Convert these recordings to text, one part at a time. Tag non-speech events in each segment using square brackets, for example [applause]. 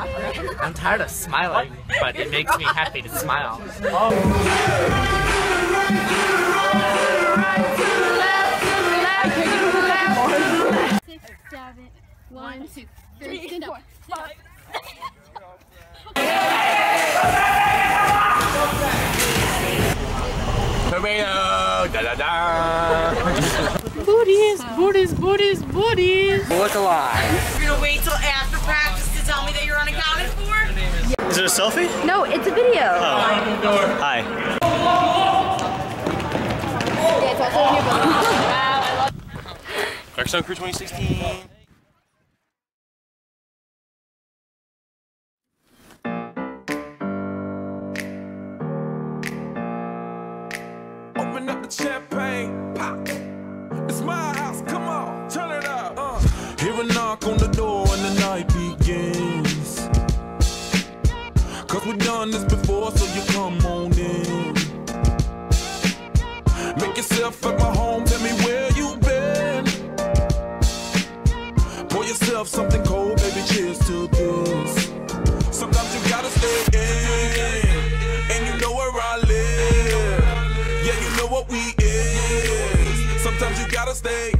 [laughs] I'm tired of smiling, but it makes me happy to smile. Six, seven, one, two, three, stand up. Tomato, da da da. Booties, booties, booties, booties. Look alive. You're gonna wait till after practice to tell me that you're unaccounted for? Is it a selfie? No, it's a video. Hi. Yeah, it's also in your book. Clarkstown Crew 2016. Open up the champagne, pop. It's my house, come on, turn it up. Uh. Hear a knock on the door yourself something cold, baby, cheers to this. Sometimes you gotta stay in, and you know where I live. Yeah, you know what we is. Sometimes you gotta stay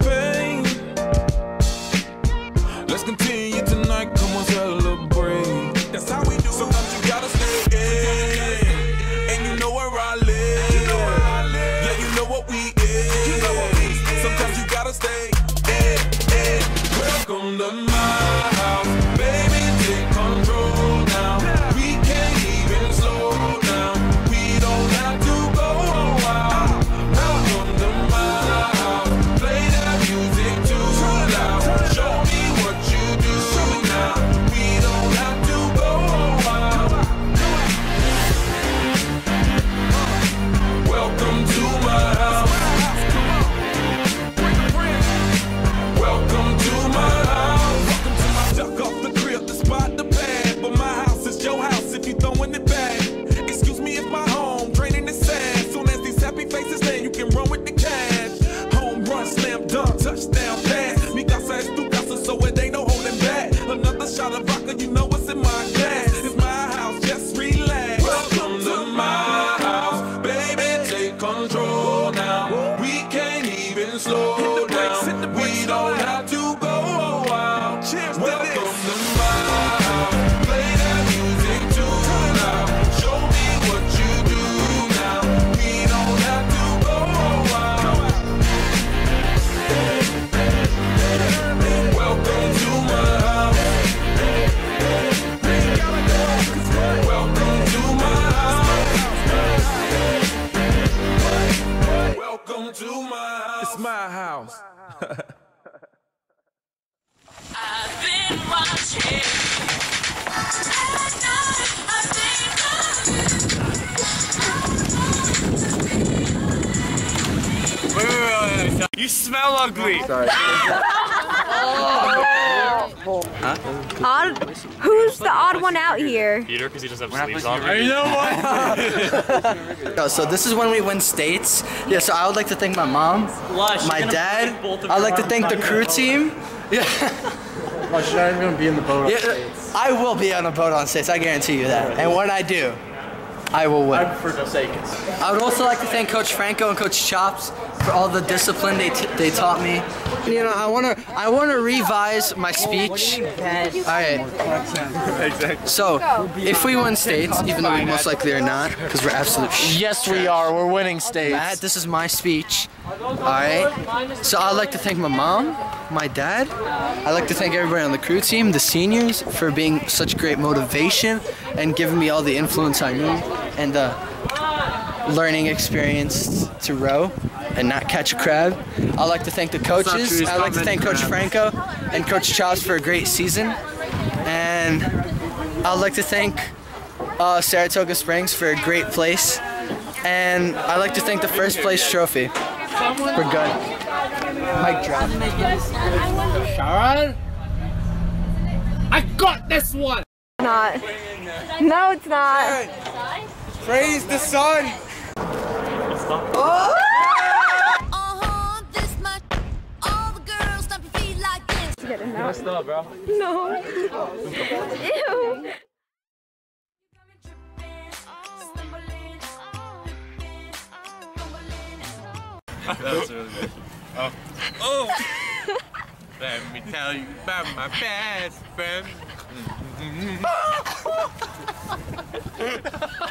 Can run with the Welcome to my house. It's my house. I've been watching. You smell ugly. [laughs] [laughs] Odd. Who's the odd one out here? Peter, because he doesn't have sleeves on. You know [laughs] oh, what? so this is when we win states. Yeah, so I would like to thank my mom, my dad. I'd like to thank the crew team. Yeah. Well, she's not even gonna be in the boat. on yeah, I will be on a boat on states. I guarantee you that. And when I do, I will win. For Dos Equis. I would also like to thank Coach Franco and Coach Chops for all the discipline they, t- they taught me. You know, I wanna I wanna revise my speech. All right. So, if we win states, even though we most likely are not, because we're absolute. Yes, we are. We're winning states. Matt, this is my speech. All right. So I'd like to thank my mom, my dad. I'd like to thank everybody on the crew team, the seniors, for being such great motivation and giving me all the influence I need and the learning experience to row and not catch a crab. I'd like to thank the coaches. I'd like to thank Coach Franco and Coach Chops for a great season. And I'd like to thank uh, Saratoga Springs for a great place. And I'd like to thank the first place trophy. We're good. Mic drop. Sharon? I got this one! Not. No, it's not. Praise the sun. This much. All the girls stomp your feet like this. Messed up, bro. No. Ew. That was really good. Oh. Oh. Let me tell you about my best friend. [laughs]